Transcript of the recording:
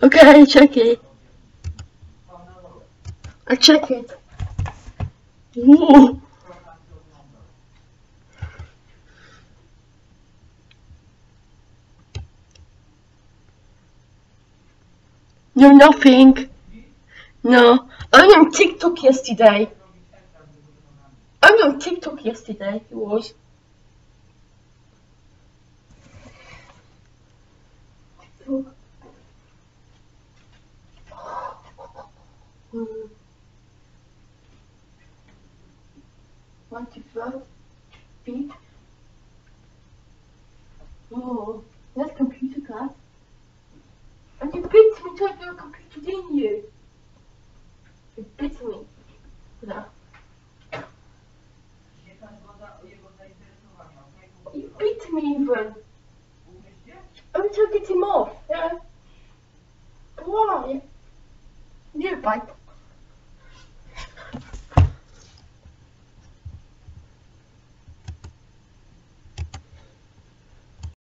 Okay, I check it. I check it. Ooh. No, nothing. No, I'm on TikTok yesterday. I'm on TikTok yesterday. It was. 25 feet. Oh, that's computer class. And you beat me to your computer, didn't you? You beat me. No. You beat me even. I'm trying to get him off. Yeah. Why? You bite.